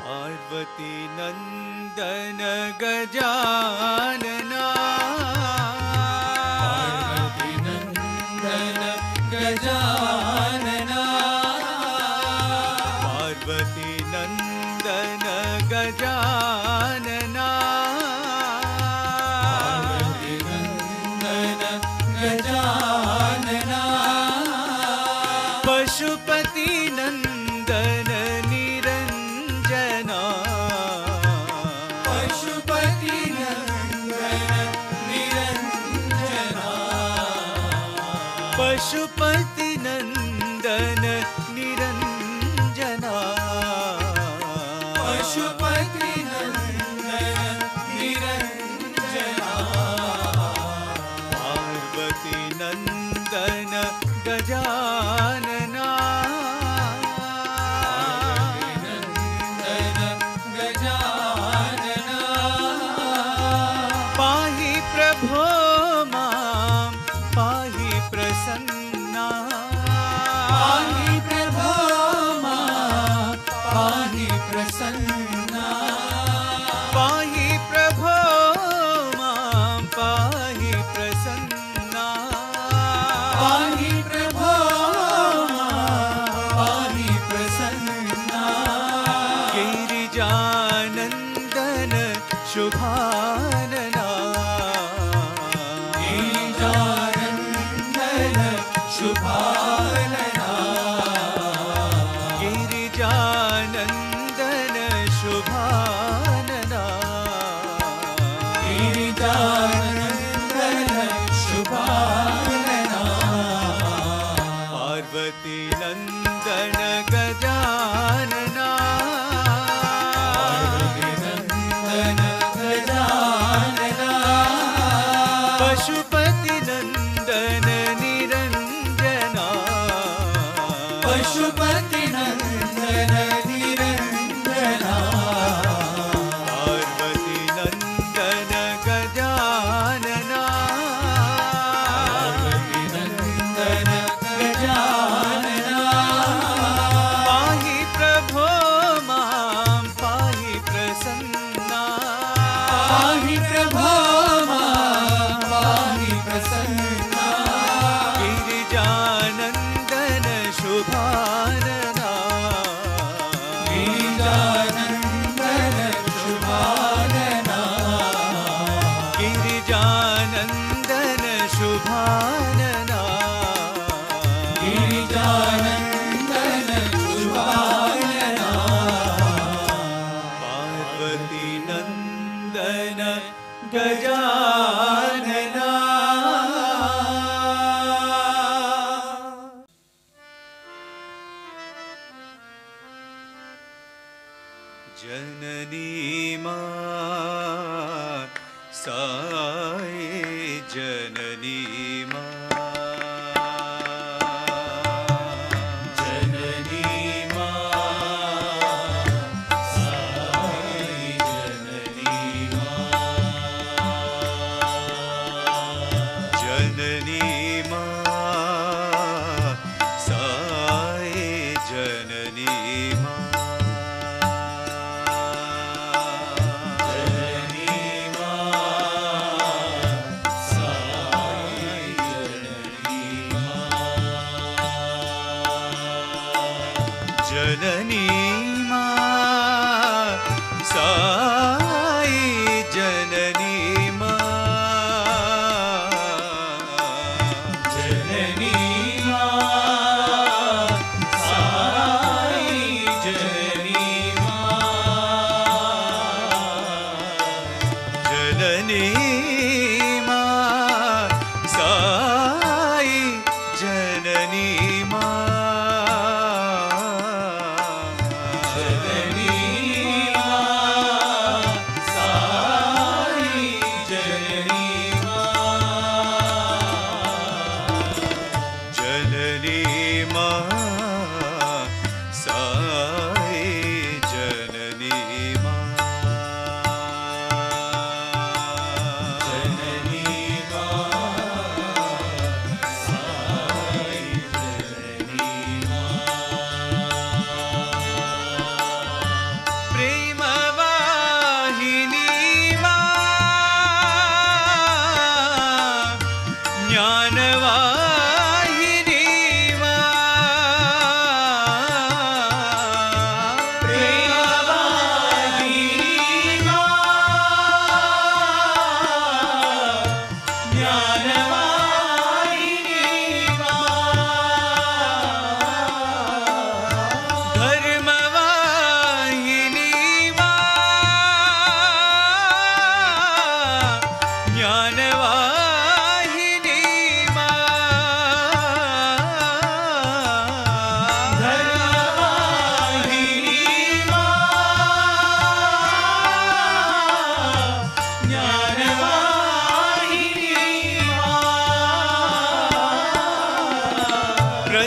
पार्वती नन्दन गजानना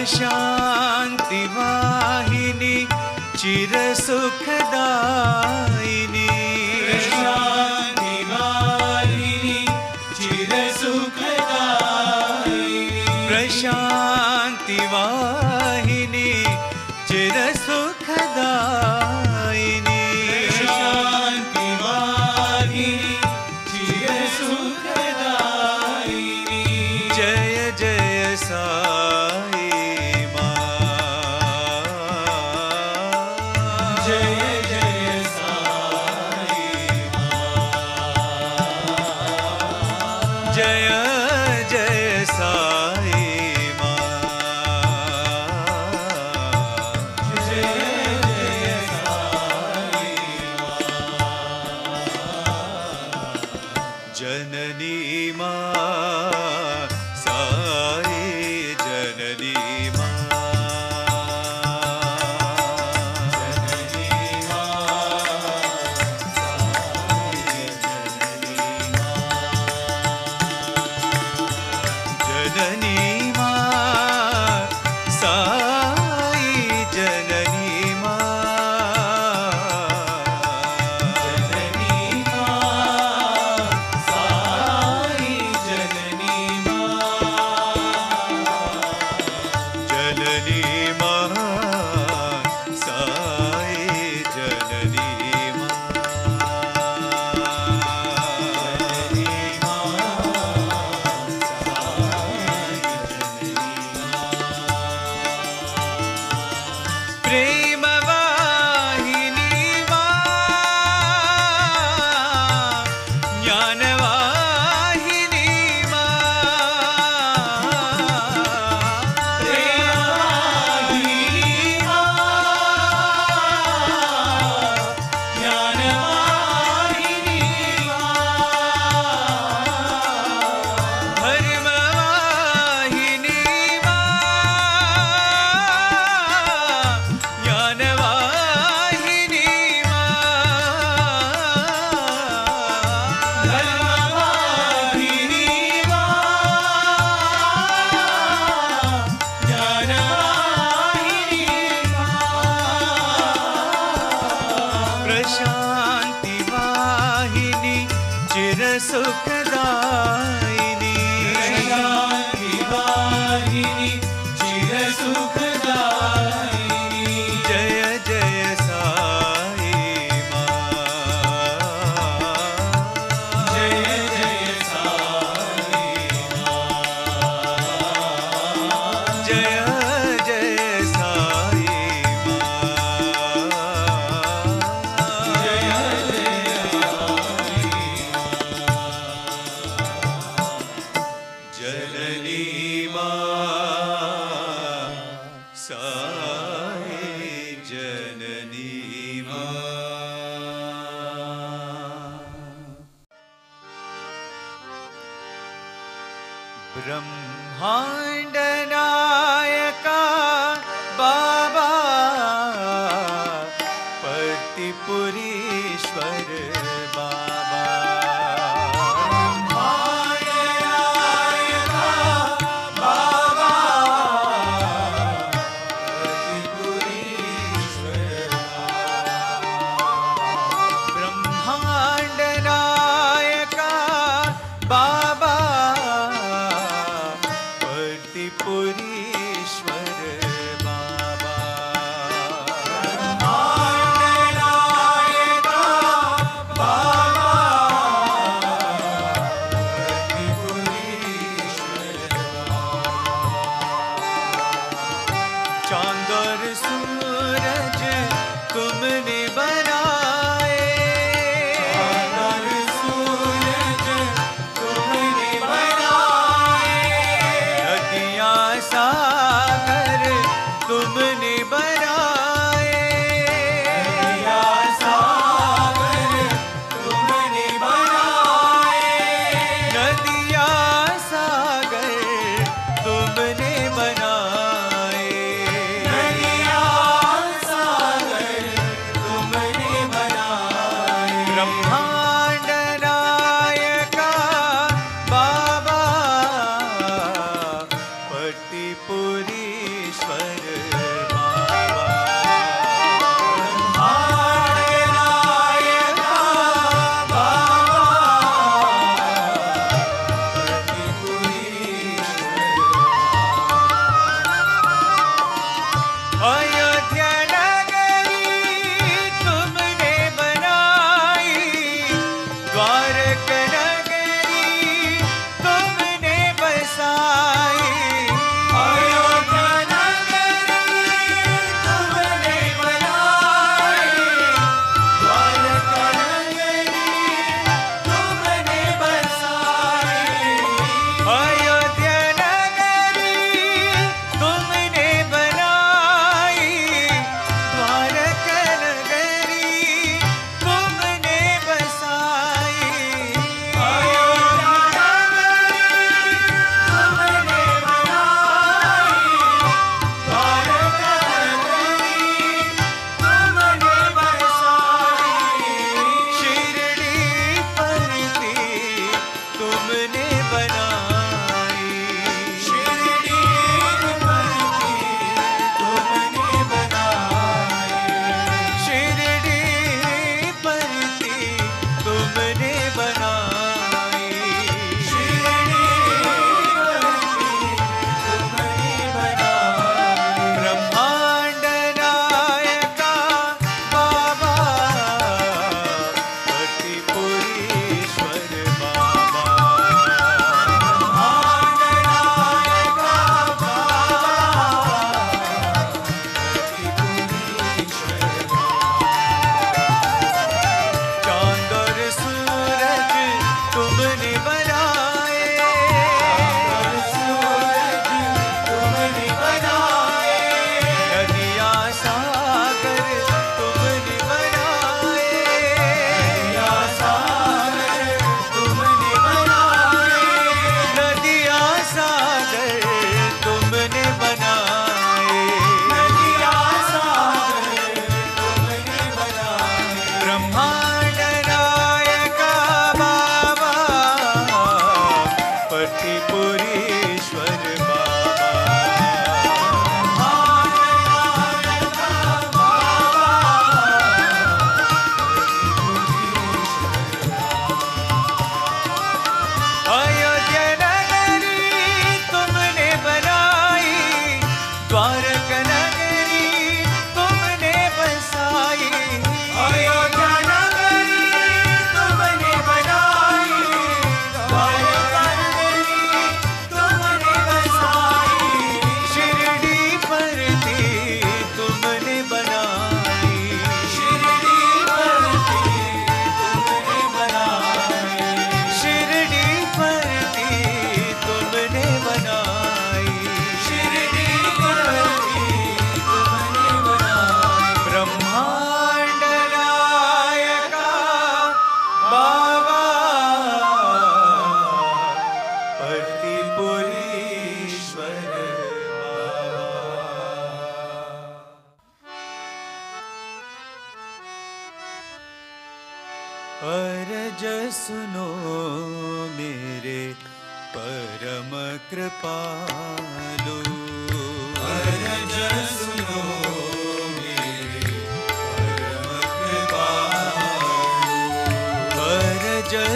शांति वाहिनी चिर सुखदा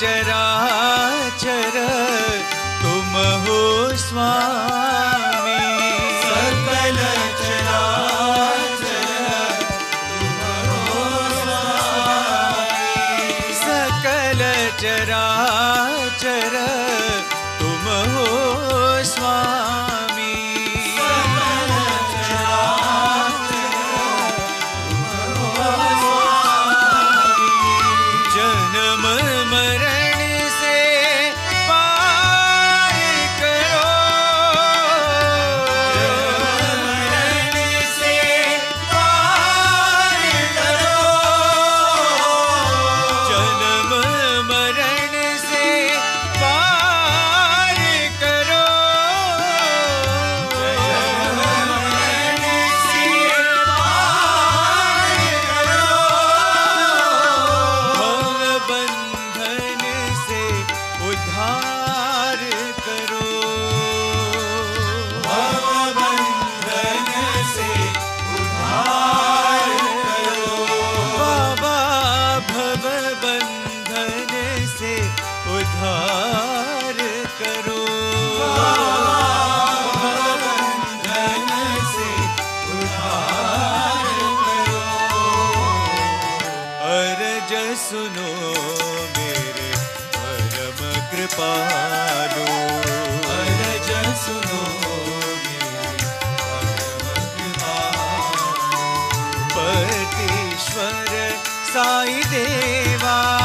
चरा चर तुम हो स्वामी। ज सुनो मेरे परम कृपालो। भज सुनो पतीश्वर साई देवा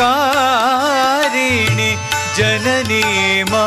मंगलकारिणी जननी मा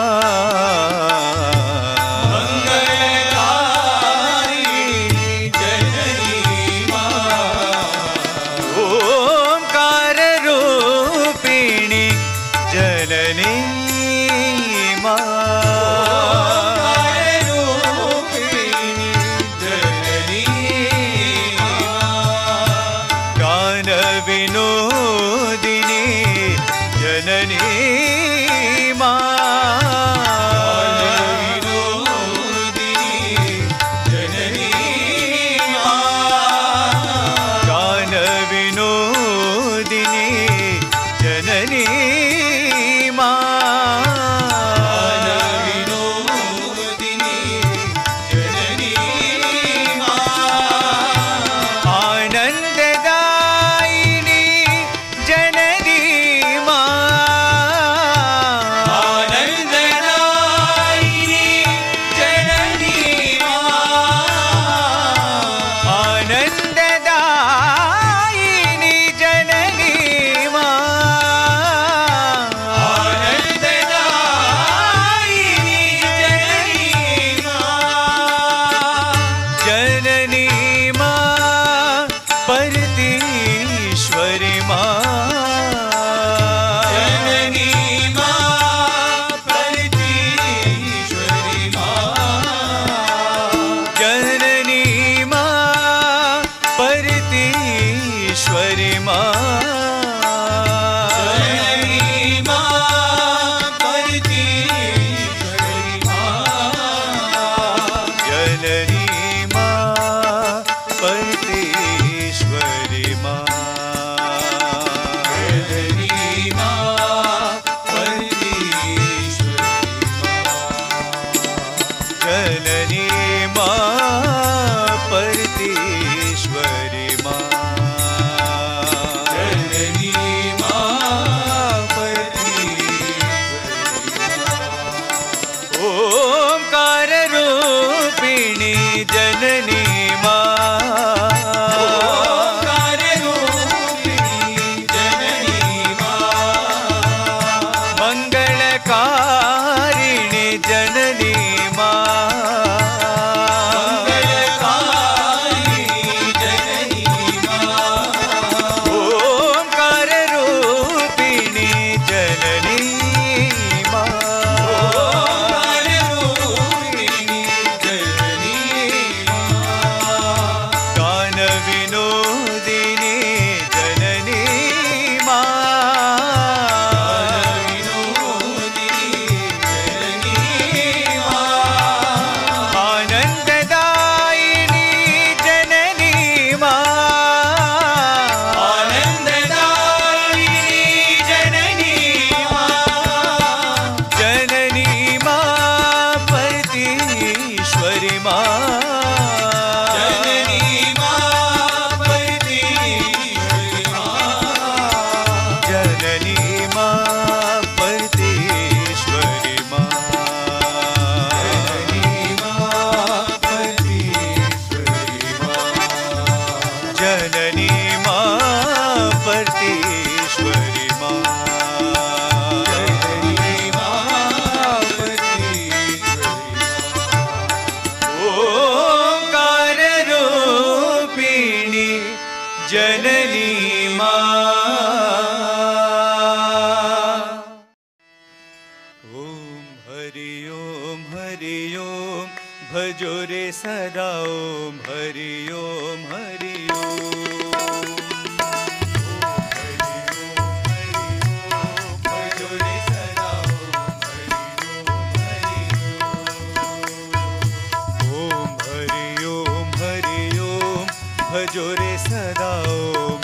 Oh.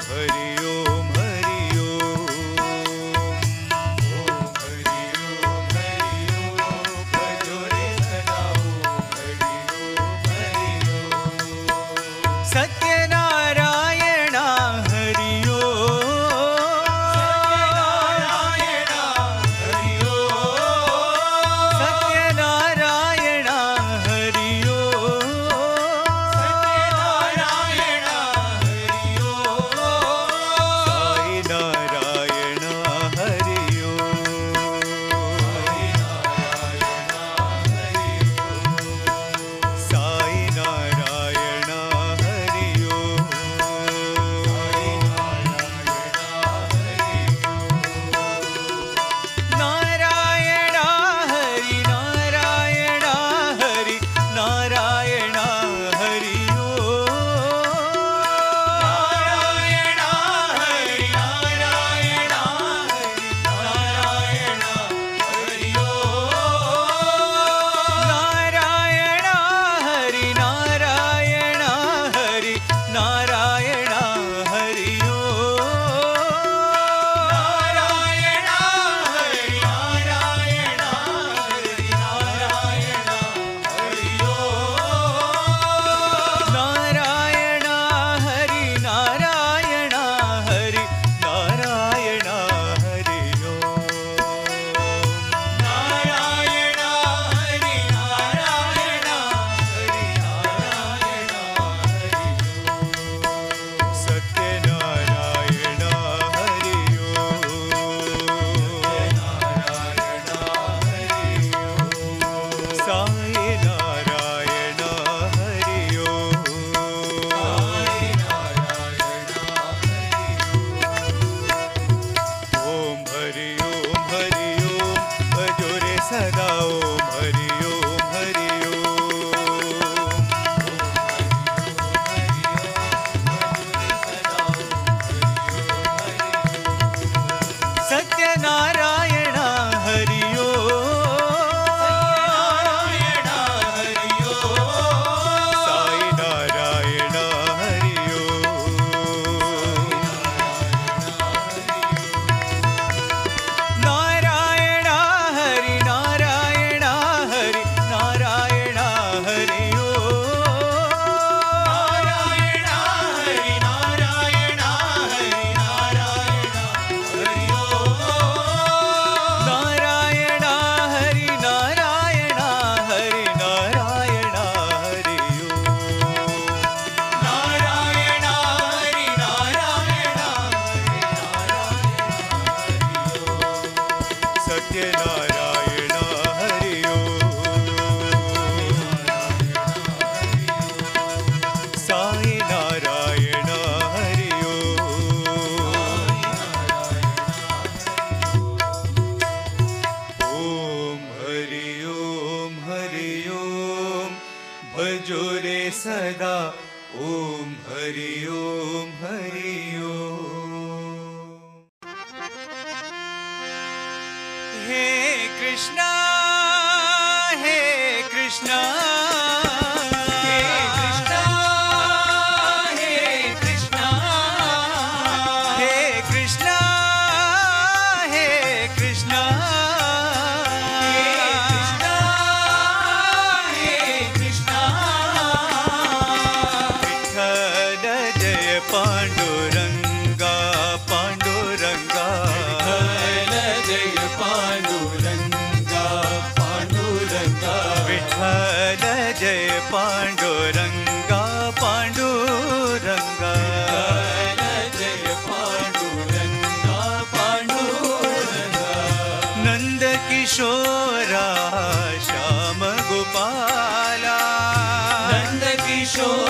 show.